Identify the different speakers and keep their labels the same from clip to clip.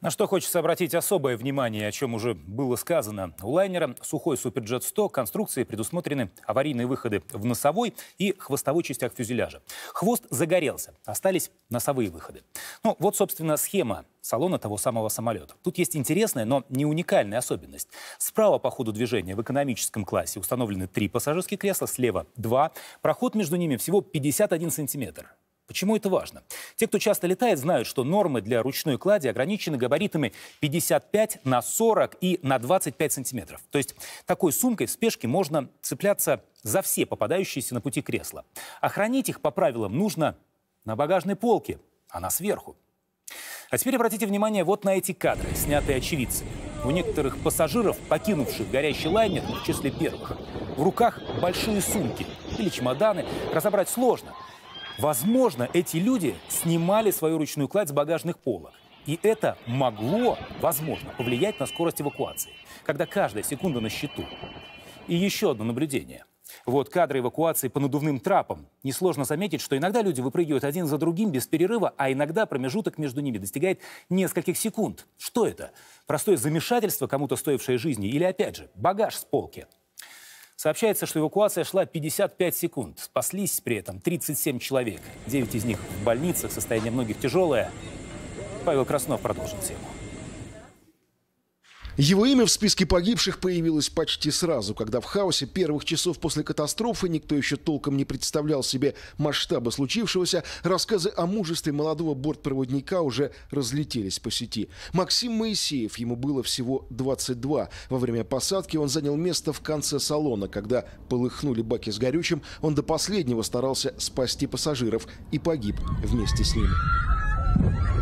Speaker 1: На что хочется обратить особое внимание, о чем уже было сказано. У лайнера «Сухой Суперджет-100» конструкции предусмотрены аварийные выходы в носовой и хвостовой частях фюзеляжа. Хвост загорелся, остались носовые выходы. Ну, вот, собственно, схема салона того самого самолета. Тут есть интересная, но не уникальная особенность. Справа по ходу движения в экономическом классе установлены три пассажирских кресла, слева два. Проход между ними всего 51 сантиметр. Почему это важно? Те, кто часто летает, знают, что нормы для ручной клади ограничены габаритами 55 на 40 и на 25 сантиметров. То есть такой сумкой в спешке можно цепляться за все попадающиеся на пути кресла. А хранить их по правилам нужно на багажной полке, она сверху. А теперь обратите внимание вот на эти кадры, снятые очевидцами. У некоторых пассажиров, покинувших горящий лайнер, в числе первых, в руках большие сумки или чемоданы. Разобрать сложно – Возможно, эти люди снимали свою ручную кладь с багажных полок. И это могло, возможно, повлиять на скорость эвакуации, когда каждая секунда на счету. И еще одно наблюдение. Вот кадры эвакуации по надувным трапам. Несложно заметить, что иногда люди выпрыгивают один за другим без перерыва, а иногда промежуток между ними достигает нескольких секунд. Что это? Простое замешательство, кому-то стоившее жизни, или, опять же, багаж с полки? Сообщается, что эвакуация шла 55 секунд. Спаслись при этом 37 человек. 9 из них в больницах, состояние многих тяжелое. Павел Краснов продолжит тему.
Speaker 2: Его имя в списке погибших появилось почти сразу, когда в хаосе первых часов после катастрофы никто еще толком не представлял себе масштаба случившегося, рассказы о мужестве молодого бортпроводника уже разлетелись по сети. Максим Моисеев, ему было всего 22. Во время посадки он занял место в конце салона. Когда полыхнули баки с горючим, он до последнего старался спасти пассажиров и погиб вместе с ними.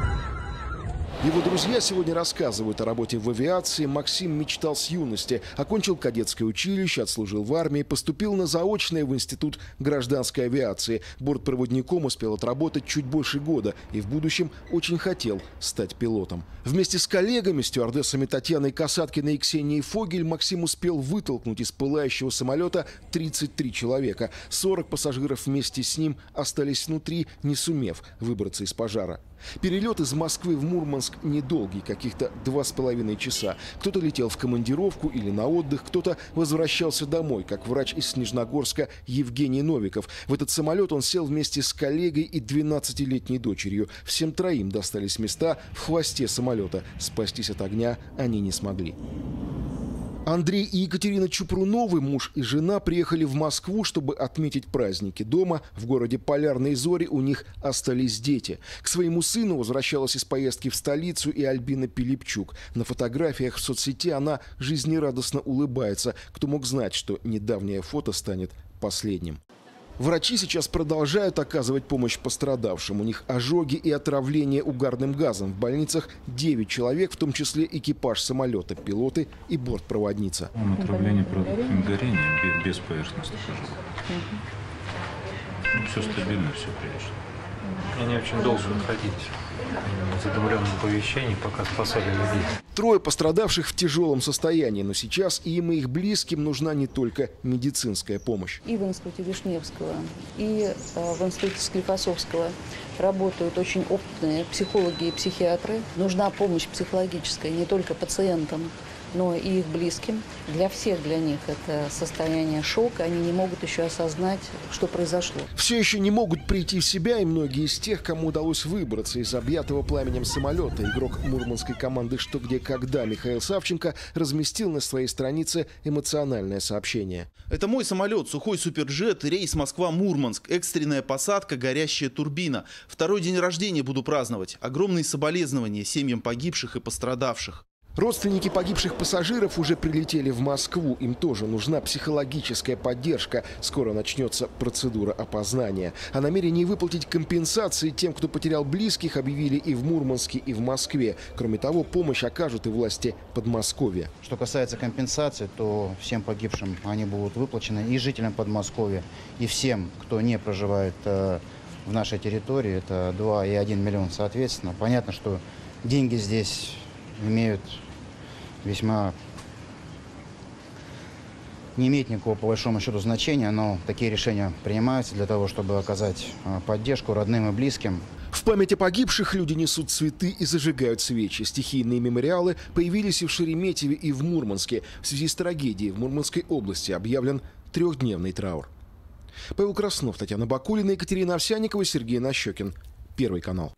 Speaker 2: Его друзья сегодня рассказывают о работе в авиации. Максим мечтал с юности. Окончил кадетское училище, отслужил в армии, поступил на заочное в Институт гражданской авиации. Бортпроводником успел отработать чуть больше года и в будущем очень хотел стать пилотом. Вместе с коллегами, стюардессами Татьяной Касаткиной и Ксенией Фогель, Максим успел вытолкнуть из пылающего самолета 33 человека. 40 пассажиров вместе с ним остались внутри, не сумев выбраться из пожара. Перелет из Москвы в Мурманск недолгий, каких-то два с половиной часа. Кто-то летел в командировку или на отдых, кто-то возвращался домой, как врач из Снежногорска Евгений Новиков. В этот самолет он сел вместе с коллегой и 12-летней дочерью. Всем троим достались места в хвосте самолета. Спастись от огня они не смогли. Андрей и Екатерина Чупруновы, муж и жена, приехали в Москву, чтобы отметить праздники. Дома, в городе Полярной Зори, у них остались дети. К своему сыну возвращалась из поездки в столицу и Альбина Пилипчук. На фотографиях в соцсети она жизнерадостно улыбается. Кто мог знать, что недавнее фото станет последним. Врачи сейчас продолжают оказывать помощь пострадавшим. У них ожоги и отравление угарным газом. В больницах 9 человек, в том числе экипаж самолета, пилоты и бортпроводница.
Speaker 3: Отравление продуктами горения без поверхностных. Ну, все стабильно, все прилично.
Speaker 4: Они очень долго находились в задумленном помещении, пока спасали людей.
Speaker 2: Трое пострадавших в тяжелом состоянии, но сейчас им и их близким нужна не только медицинская помощь.
Speaker 5: И в институте Вишневского, и э, в институте Склифосовского работают очень опытные психологи и психиатры. Нужна помощь психологическая не только пациентам, но и их близким. Для всех для них это состояние шока. Они не могут еще осознать, что произошло.
Speaker 2: Все еще не могут прийти в себя и многие из тех, кому удалось выбраться из объятого пламенем самолета. Игрок мурманской команды «Что, где, когда» Михаил Савченко разместил на своей странице эмоциональное сообщение.
Speaker 6: Это мой самолет, сухой суперджет, рейс Москва-Мурманск, экстренная посадка, горящая турбина. Второй день рождения буду праздновать. Огромные соболезнования семьям погибших и пострадавших.
Speaker 2: Родственники погибших пассажиров уже прилетели в Москву. Им тоже нужна психологическая поддержка. Скоро начнется процедура опознания. О намерении выплатить компенсации тем, кто потерял близких, объявили и в Мурманске, и в Москве. Кроме того, помощь окажут и власти Подмосковья.
Speaker 7: Что касается компенсации, то всем погибшим они будут выплачены и жителям Подмосковья, и всем, кто не проживает э, в нашей территории. Это 2,1 миллион соответственно. Понятно, что деньги здесь имеют весьма не имеет никакого, по большому счету, значения, но такие решения принимаются для того, чтобы оказать а, поддержку родным и близким.
Speaker 2: В память о погибших люди несут цветы и зажигают свечи. Стихийные мемориалы появились и в Шереметьеве, и в Мурманске. В связи с трагедией в Мурманской области объявлен трехдневный траур. Павел Краснов, Татьяна Бакулина, Екатерина Овсянникова, Сергей Нащекин. Первый канал.